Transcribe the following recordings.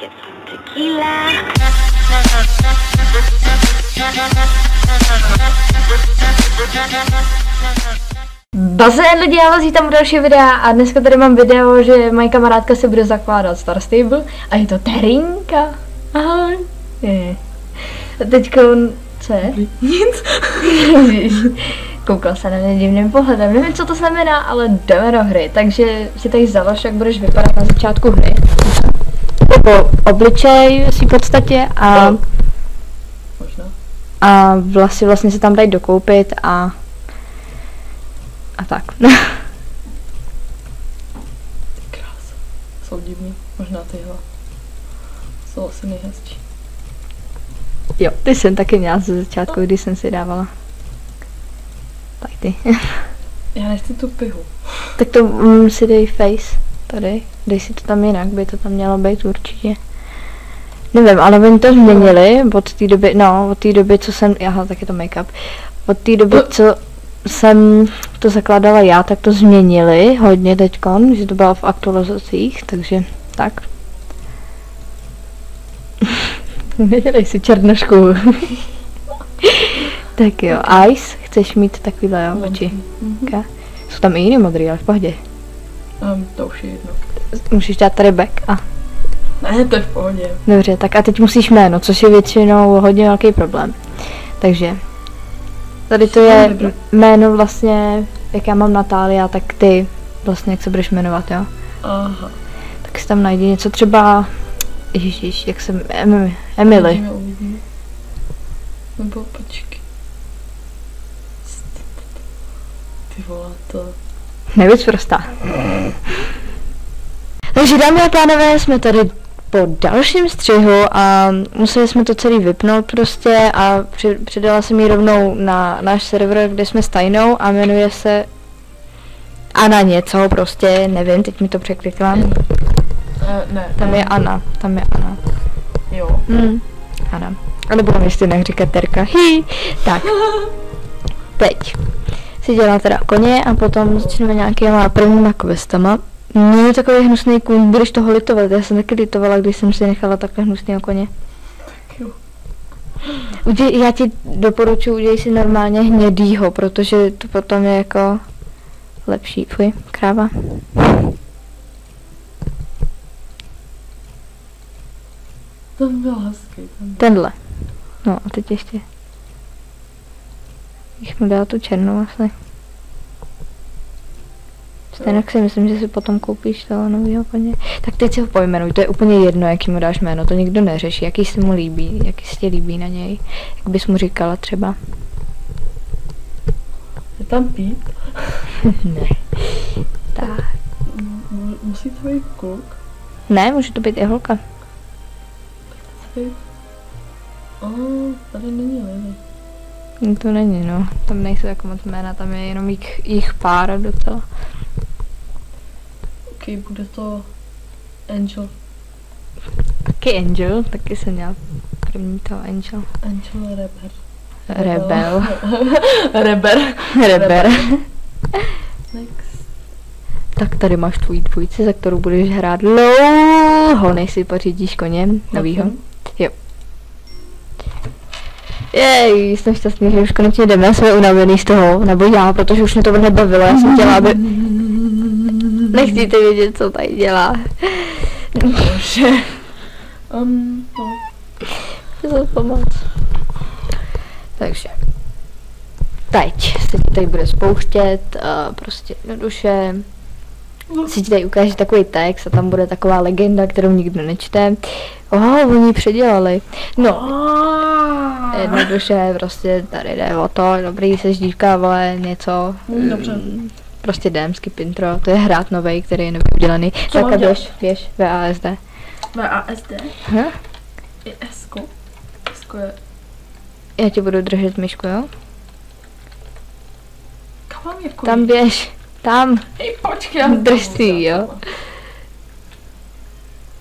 get some tequila. Bazén lidi, já vás vítám u dalšího videa a dneska tady mám video, že moje kamarádka se bude zakládat Star Stable a je to Terinka. Ahoj. Je. A teďka on, co je? Nic. Koukal se na mě divným pohledem, nevím, co to znamená, ale jdeme do hry, takže si tady založ, jak budeš vypadat na začátku hry. Jako obličej si v podstatě a, Možná. a vlasy vlastně se tam dají dokoupit a a tak. Krása. Jsou divný. Možná tyhle. Jsou asi nejhezčí. jo, ty jsem taky měla ze začátku, když jsem si dávala. Tak ty. Já nechci tu pihu. tak to um, si dej face tady. Dej si to tam jinak, by to tam mělo být určitě. Nevím, ale oni to změnili od té doby, no, od té doby, co jsem, aha, tak je to make-up. Od té doby, co jsem to zakládala já, tak to změnili hodně teďkon, že to bylo v aktualizacích, takže tak. Nedělej si černošku. tak jo, Ice, chceš mít takovýhle jo, oči? Mhm. Okay. Jsou tam i jiný modrý, ale v pohodě. Um, to už je jedno. Můžeš dát tady back a Ne, to je v pohodě. dobře, tak a teď musíš jméno, což je většinou hodně velký problém. Takže tady to je jméno vlastně, jak já mám Natália, tak ty vlastně, jak se budeš jmenovat, jo? Aha. Tak si tam najdi něco třeba, ježiš, jak jsem, Em- Emily. Uvidíme, uvidíme. Nebo počkej. Ty vole, to... Nevíc prostá. Takže dámy a pánové, jsme tady po dalším střihu a museli jsme to celý vypnout prostě a při, přidala jsem ji rovnou na náš server, kde jsme s tajnou a jmenuje se Ana něco prostě, nevím, teď mi to překlikám. Uh, ne. Tam je Ana, tam je Ana. Jo. Hmm, Ana. A nebudeme ještě neříkat Terka. Hi. Tak. Teď si dělá teda koně a potom začneme nějakýma prvníma questama. Není takový hnusný kůň, budeš toho litovat. Já jsem taky litovala, když jsem si nechala takhle hnusného koně. Tak jo. Uděj, já ti doporučuji, udělej si normálně hnědýho, protože to potom je jako lepší. Fuj, kráva. Ten byl hezký. Ten byl. Tenhle. No a teď ještě. Bych mu dala tu černou asi. Stejně si myslím, že si potom koupíš toho nového koně. Tak teď si ho pojmenuj, to je úplně jedno, jaký mu dáš jméno, to nikdo neřeší, jaký se mu líbí, jaký se ti líbí na něj, jak bys mu říkala třeba. Je tam pít? ne. Tak. Musí to být kluk? Ne, může to být i holka. Být... Oh, tady není Lily. To není, no. Tam nejsou jako moc jména, tam je jenom jich, jich pár docela. Ok, bude to Angel. Taky Angel, taky jsem měla první toho Angel. Angel Reber. Rebel. Reber. Reber. Next. Tak tady máš tvůj dvojici, za kterou budeš hrát dlouho, než si pořídíš koně novýho. Jo. Jej, jsem šťastný, že už konečně jdeme, jsme unavený z toho, nebo já, protože už mě to nebavilo, já jsem chtěla, aby... Nechcete vědět, co tady dělá. Bože. Um, no. Za pomoc. Takže. Teď se ti tady bude spouštět, uh, prostě do duše. Si ti tady ukáže takový text a tam bude taková legenda, kterou nikdo nečte. Oho, oni ji předělali. No. Jednoduše, prostě tady jde o to, dobrý, se dívka, vole, něco. Mm, dobře. mm, Prostě Damsky Intro, to je hrát novej, který je nový udělaný. Co Tak a běž, běž, VASD. VASD. Hm? I S-ko. S-ko je... Já ti budu držet myšku, jo? Kam mám je Tam běž, tam. Ej, počkej. já Drž si jo.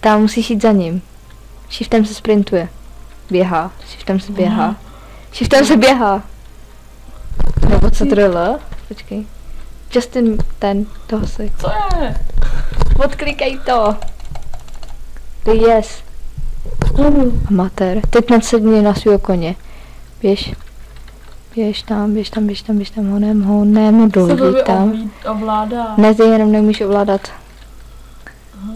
Tam musíš jít za ním. Shiftem se sprintuje. Běhá. Shiftem se běhá. Shiftem se běhá. Nebo co to L? Počkej. Justin ten, toho si. Co je? Odklikej to. Ty yes. Amatér. Teď nadsedni na svého koně. Běž. Běž tam, běž tam, běž tam, běž tam, honem, honem, dojdi tam. ovládá. Ne, ty jenom neumíš ovládat. Aha.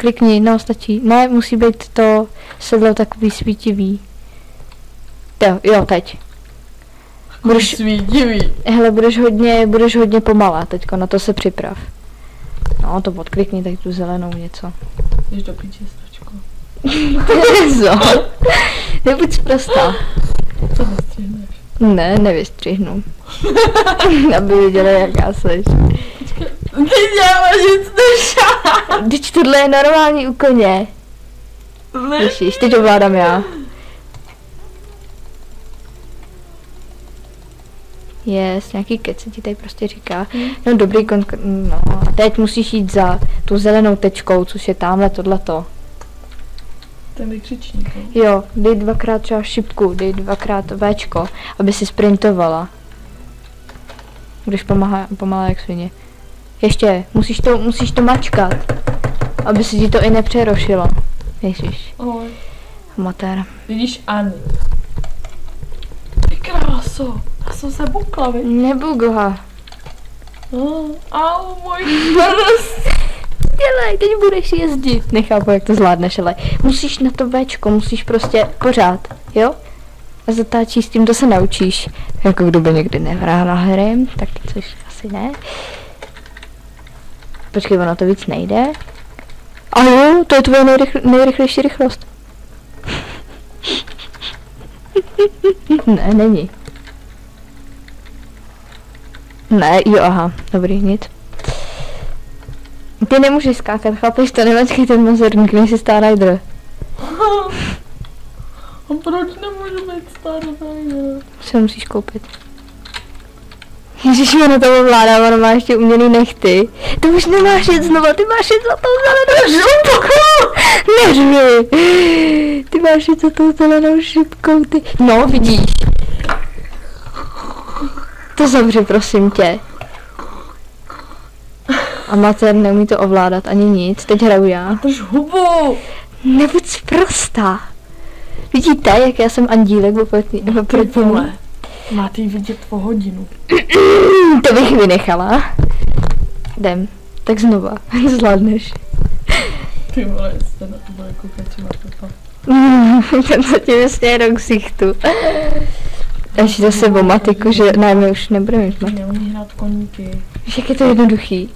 Klikni, no stačí. Ne, musí být to sedlo takový svítivý. Jo, jo, teď. Budeš, Svítivý. hele, budeš hodně, budeš hodně pomalá teďko, na to se připrav. No, to odklikni, tak tu zelenou něco. Jdeš do píče, stračko. Co? Nebuď prostá. Co nestřihneš? Ne, nevystřihnu. Aby viděli, jaká seš. Nic než já. Teď tohle je normální u koně. Ježiš, teď ovládám já. Yes, nějaký kec ti tady prostě říká. No dobrý konk- no a teď musíš jít za tu zelenou tečkou, což je tamhle tohleto. Ten vykřičník. jo. Jo, dej dvakrát třeba šipku, dej dvakrát Včko, aby si sprintovala. Budeš pomáha, pomalá jak svině. Ještě, musíš to, musíš to mačkat, aby si ti to i nepřerošilo. Ježiš, Ahoj. amatér. Vidíš Ani. Ty kráso. Já jsem se bukla, viď? Nebugla. Oh, au, můj prst. Dělej, teď budeš jezdit. Nechápu, jak to zvládneš, ale musíš na to Včko, musíš prostě pořád, jo? A zatáčíš s tím, to se naučíš. Jako kdo by někdy nehrála hry, tak což asi ne. Počkej, ono to víc nejde. A jo, to je tvoje nejrychl- nejrychlejší rychlost. ne, není. Ne, jo, aha, dobrý, nic. Ty nemůžeš skákat, chápeš to, nemačkej ten mazerník, nejsi Star Rider. A proč nemůžu být starý? Se musíš koupit. Ježiš, ono to ovládá, ono má ještě umělý nechty. To už nemáš jet znova, ty máš jet za tou zelenou šipkou. Neřvi. Ty máš jet za tou zelenou šipkou, ty. No, vidíš. To zavři, prosím tě. Amatér neumí to ovládat ani nic, teď hraju já. Drž hubu. Nebuď sprostá. Vidíte, jak já jsem andílek oproti, oproti vole. Máte jí vidět po hodinu. To bych vynechala. Jdem. Tak znova. Zvládneš. Ty vole, jste na to bude koukat třeba to. Ten se ti vysměje do ksichtu. Až zase o matiku, že ne, my už nebudeme mít matiku. Neumí hrát koníky. Víš, jak je to jednoduchý.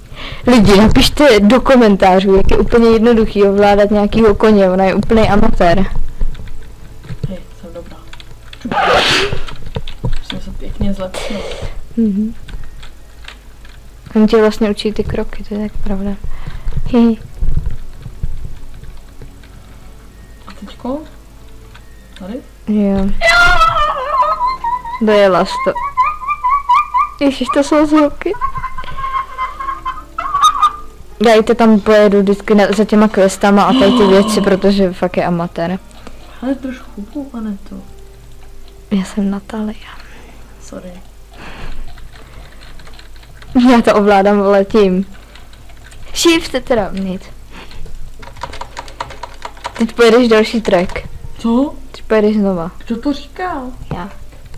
Lidi, napište do komentářů, jak je úplně jednoduchý ovládat nějakýho koně, ona je úplný amatér. Hej, jsem dobrá. Pěkně zlepšila. Mhm. On tě vlastně učí ty kroky, to je tak pravda. Hi. A teďko? Tady? Jo. Dojela jsi to. Ježiš, to jsou zvuky. Já i to tam pojedu vždycky na, za těma questama a tady ty věci, protože fakt je amatér. Ale drž hubu, a ne to. Já jsem Natalia. Sorry. Já to ovládám vole tím. Shift teda nic. Teď pojedeš další track. Co? Teď pojedeš znova. Kdo to říkal? Já.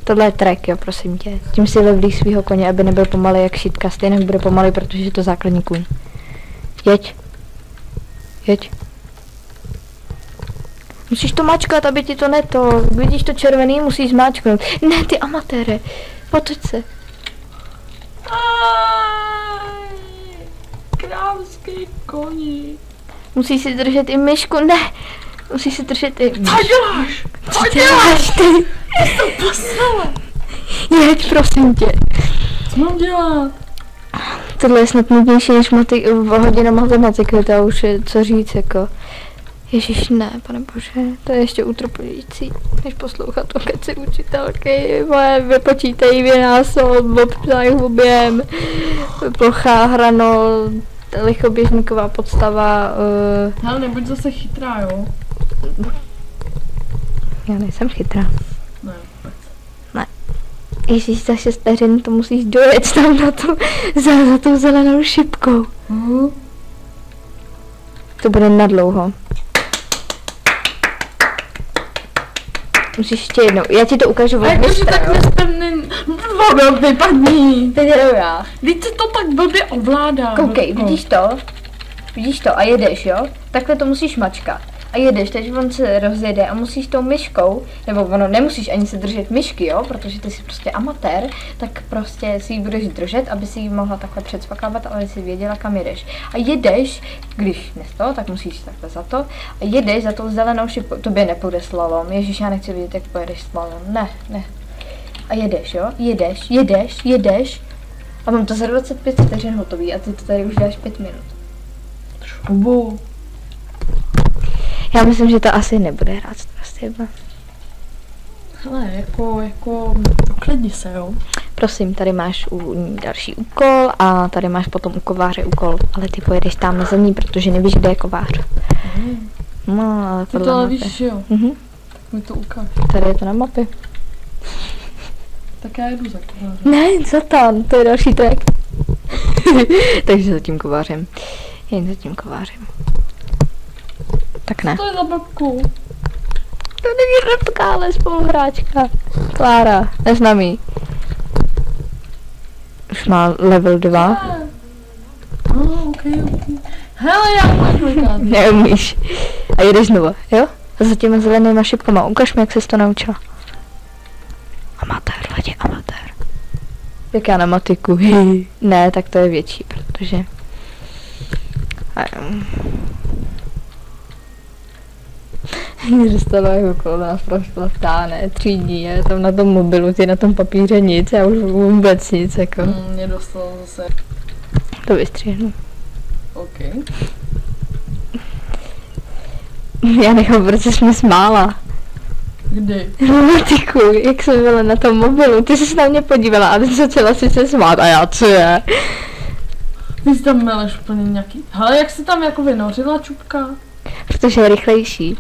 Tohle je track, jo, prosím tě. Tím si levlíš svého koně, aby nebyl pomalý jak šitka. Stejně bude pomalý, protože je to základní kůň. Jeď. Jeď. Musíš to mačkat, aby ti to neto. Vidíš to červený, musíš zmáčknout. Ne, ty amatére. Otoč se. Krávský koni. Musíš si držet i myšku. Ne. Musíš si držet i Co myšku. děláš? Co děláš ty? Posala. Jeď, prosím tě. Co mám dělat? Tohle je snad nudnější než matik, hodina matematiky, to už je co říct, jako. Ježíš, ne, pane bože, to je ještě utrpějící, než poslouchat o keci učitelky, moje vypočítej vynásob, obsah objem, plochá hrano, lichoběžníková podstava, uh, Hele, nebuď zase chytrá, jo? já nejsem chytrá. Ne, vůbec. Ježíš, za 6 vteřin to musíš dojet tam na tu, za, za tou zelenou šipkou. Uh, To bude nadlouho. Musíš ještě jednou. Já ti to ukážu od jakože tak jo? nespevný. Vodo, vypadni. Teď jedu já. Teď se to tak blbě ovládá. Koukej, vidíš to? Vidíš to a jedeš, jo? Takhle to musíš mačkat. A jedeš, teď on se rozjede a musíš tou myškou, nebo ono nemusíš ani se držet myšky, jo, protože ty jsi prostě amatér, tak prostě si ji budeš držet, aby si ji mohla takhle předspakávat, aby si věděla, kam jedeš. A jedeš, když nes to, tak musíš takhle za to, a jedeš za tou zelenou šipkou, tobě nepůjde slalom, ježíš, já nechci vidět, jak pojedeš slalom, ne, ne. A jedeš, jo, jedeš, jedeš, jedeš, a mám to za 25 vteřin hotový a ty to tady už děláš 5 minut. Šubu. Já myslím, že to asi nebude hrát prostě. Hele, jako, jako, uklidni se, jo. Prosím, tady máš u ní další úkol a tady máš potom u kováře úkol, ale ty pojedeš tam za ní, protože nevíš, kde je kovář. No, ale podle to ale víš, že jo. Mhm, Tak mi to ukáž. tady je to na mapě. Tak já jdu za kovářem. Ne, za tam, to je další track. Takže za tím kovářem. Jen za tím kovářem. Tak ne. To je za babku. To není repka, ale spoluhráčka. Klára, neznám jí. Už má level 2. Ne. Oh, ok, ok. Hele, já umím kolikrát. Neumíš. A jedeš znova, jo? A za těma zelenýma šipkama. Ukaž mi, jak jsi to naučila. Amatér, lidi, amatér. Jak já na matiku. Ne, tak to je větší, protože... A, um, Mě dostalo jako okolo nás prošla ne, třídní, já tam na tom mobilu, ty na tom papíře nic, já už vůbec nic, jako. Mm, mě dostalo zase. To vystřihnu. OK. Já nechám, proč jsi mě smála. Kdy? Romantiku, jak jsem byla na tom mobilu, ty jsi se na mě podívala a ty začala si se smát a já co je? Ty jsi tam meleš úplně nějaký. Hele, jak se tam jako vynořila čupka? Protože je rychlejší.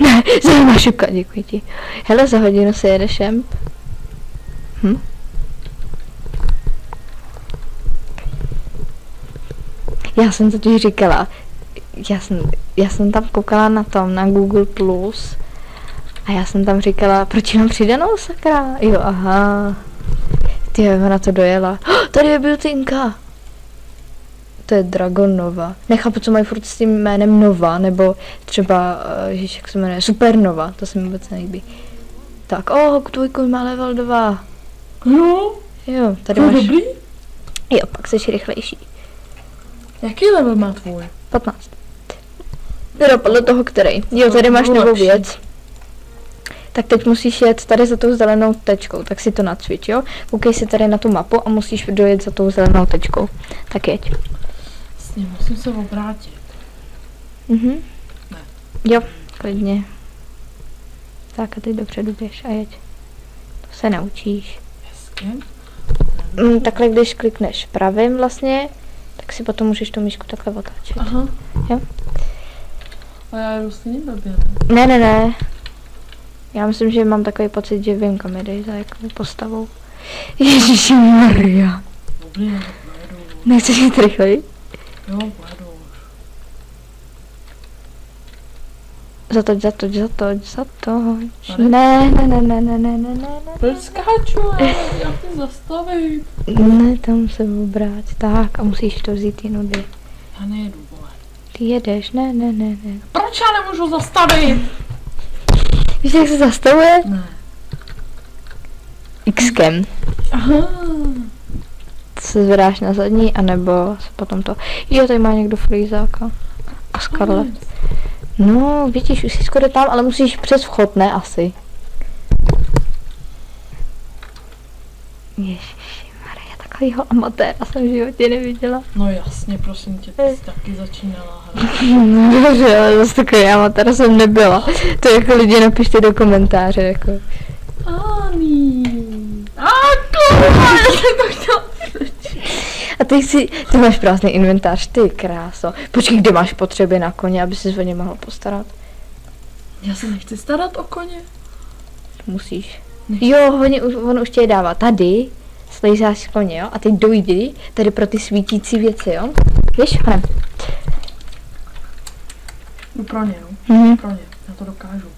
Ne, zelená šipka, děkuji ti. Hele, za hodinu se jede šemp. Hm? Já jsem totiž říkala, já jsem, já jsem tam koukala na tom, na Google Plus a já jsem tam říkala, proč mám přidanou sakra? Jo, aha. Ty ona to dojela. Oh, tady je Biltinka. To je Dragonova. Nechápu, co mají furt s tím jménem Nova, nebo třeba, uh, ježiš, jak se jmenuje, Supernova, to se mi vůbec nelíbí. Tak, oh, tvůj má level 2. Jo, Jo, tady to máš, dobrý. jo, pak jsi rychlejší. Jaký level má tvůj? 15. Teda podle toho, který. Jo, tady máš novou věc. Tak teď musíš jet tady za tou zelenou tečkou, tak si to nacvič, jo? Koukej si tady na tu mapu a musíš dojet za tou zelenou tečkou. Tak jeď. Vlastně musím se obrátit. Mhm. Ne. Jo, klidně. Tak a teď dopředu běž a jeď. To se naučíš. Hezky. Mm, takhle, když klikneš pravým vlastně, tak si potom můžeš tu myšku takhle otáčet. Aha. Jo. A já jdu stejně blbě. Ne, ne? ne, ne. Já myslím, že mám takový pocit, že vím, kam jdeš za jakou postavou. Ježíši Maria. Dobrý. Nechceš jít rychleji? Jo, pojedu. Zatoč, zatoč, zatoč, zatoč. Ne, ne, ne, ne, ne, ne, ne, ne, Proč skáču? Já chci zastavit. ne. Tam se obráť. Tak a musíš to vzít jinudy. Já nejedu, vole. Ty jedeš, ne, ne, ne, ne. Proč já nemůžu zastavit? Víš, jak se zastavuje? Ne. Xkem. Aha. Se zvedáš na zadní, anebo se potom to... Jo, tady má někdo frýzáka. A Scarlett. No, vidíš, už jsi skoro tam, ale musíš přes vchod, ne asi. Ježiši Maria, takovýho amatéra jsem v životě neviděla. No jasně, prosím tě, ty jsi taky začínala hrát. No dobře, ale zase takový amatér jsem nebyla. To jako lidi napište do komentáře, jako. Ani. A kurva, já jsem to chtěla A ty si, ty máš prázdný inventář, ty kráso. Počkej, kde máš potřeby na koně, aby si o ně mohl postarat? Já se nechci starat o koně. Musíš. Ne. Jo, on, už, on už tě je dává. Tady slejzáš koně, jo? A teď dojdi tady pro ty svítící věci, jo? Víš, honem. Jdu pro ně, no. Mhm. Pro ně, já to dokážu.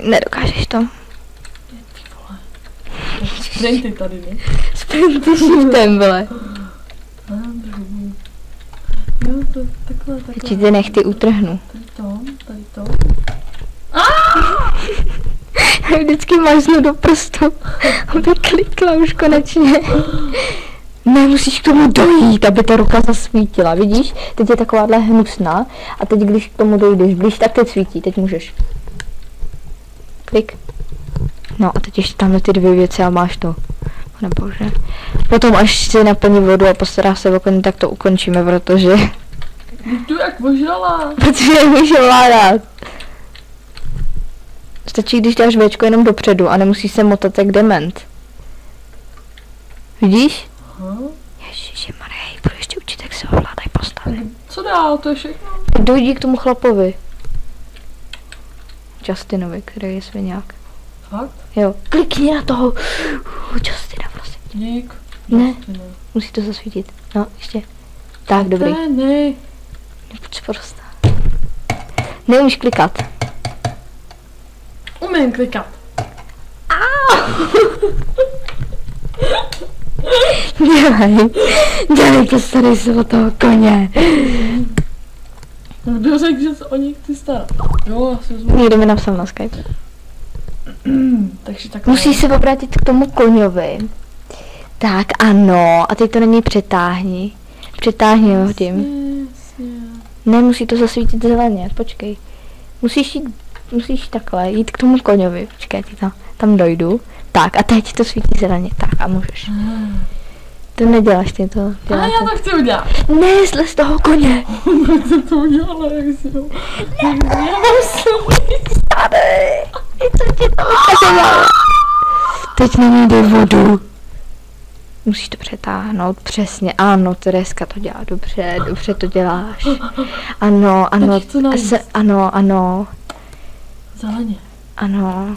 Nedokážeš to. Sprinty tady, ne? Sprinty shiftem, vole. A, druhou. Jo, to takhle, ti ty nechty utrhnu. Tady to, tady to. Vždycky mažnu do prstu, aby klikla už konečně. Ne, musíš k tomu dojít, aby ta ruka zasvítila, vidíš? Teď je takováhle hnusná a teď, když k tomu dojdeš blíž, tak teď svítí, teď můžeš. Klik. No a teď ještě tamhle ty dvě věci a máš to. Pane bože. Potom až si naplní vodu a postará se o koně, tak to ukončíme, protože, Jdu jak ožrala. protože nemůžu vládat. Stačí, když dáš Včko jenom dopředu a nemusíš se motat jak dement. Vidíš? Aha. Ježiši Marie, budu ještě učit, jak se ovládají postavy. Tak Co dál, to je všechno. Dojdi k tomu chlapovi. Justinovi, který je sviňák. Fakt? Jo. Klikni na toho. Justina, prosím. Dík. Ne. Ty Musí to zasvítit. No, ještě. Tak, dobrý. Ne, ne. Pojď prostě. Neumíš klikat. Umím klikat. Dělej. Dělej, postarej se o toho koně. Kdo řekl, že se o nich chci starat? Jo, já si vezmu. Někdo mi napsal na Skype. Takže tak. Musíš se obrátit k tomu koňovi. Tak, ano. A teď to není přetáhni. Přetáhni ho tím. Jasně. Ne, musí to zasvítit zeleně, počkej. Musíš jít, musíš takhle jít k tomu koňovi, počkej, ti tam, tam dojdu. Tak a teď to svítí zeleně, tak a můžeš. To neděláš ty to, A děláš já to chci udělat. Ne, slez z toho koně. Proč jsem to udělala, jak si ho... Tady, co ti to ukazoval? Teď na ní jde vodu. Musíš to přetáhnout, přesně, ano, Tereska to dělá dobře, dobře to děláš. Ano, ano, se, ano, ano. Zeleně. Ano.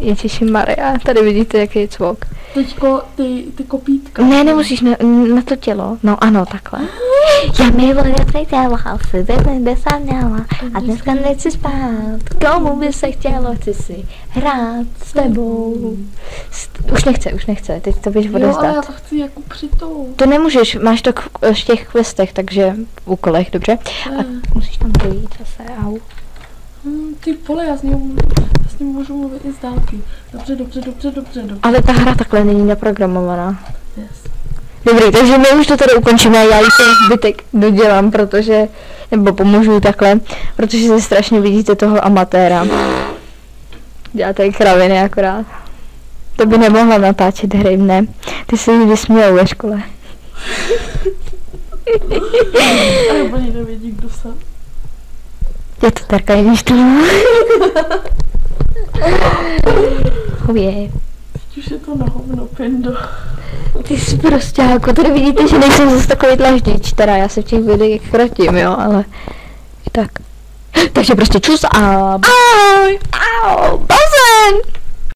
Ježiši Maria, tady vidíte, jaký je cvok. Teďko ty, ty kopítka. Ne, nemusíš na, na to tělo. No ano, takhle. Já miluji ty tělo, si by se měla a dneska nechci spát. Komu by se chtělo, chci si hrát s tebou. Už nechce, už nechce, teď to běž Jo, ale já odezdat. to chci jako přitou. To nemůžeš, máš to v těch questech, takže v úkolech, dobře? A musíš tam dojít zase, au. Hm, ty vole, já s ním, já s ním můžu mluvit i z dálky. Dobře, dobře, dobře, dobře, dobře. Ale ta hra takhle není naprogramovaná. Yes. Dobrý, takže my už to tady ukončíme, já jí ten zbytek dodělám, protože, nebo pomůžu takhle, protože se strašně vidíte toho amatéra. Děláte kraviny akorát. To by nemohla natáčet hry, ne? Ty se jí vysmějou ve škole. A úplně nevědí, kdo jsem. Je to Terka to. Je. Teď už je to na hovno, pindo. Ty jsi prostě jako tady vidíte, že nejsem zase takový dlaždič, teda já se v těch videích krotím, jo, ale tak. Takže prostě čus a... Ahoj! Au! Bazén!